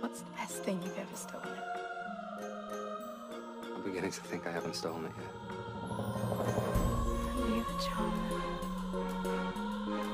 What's the best thing you've ever stolen? I'm beginning to think I haven't stolen it yet. you the.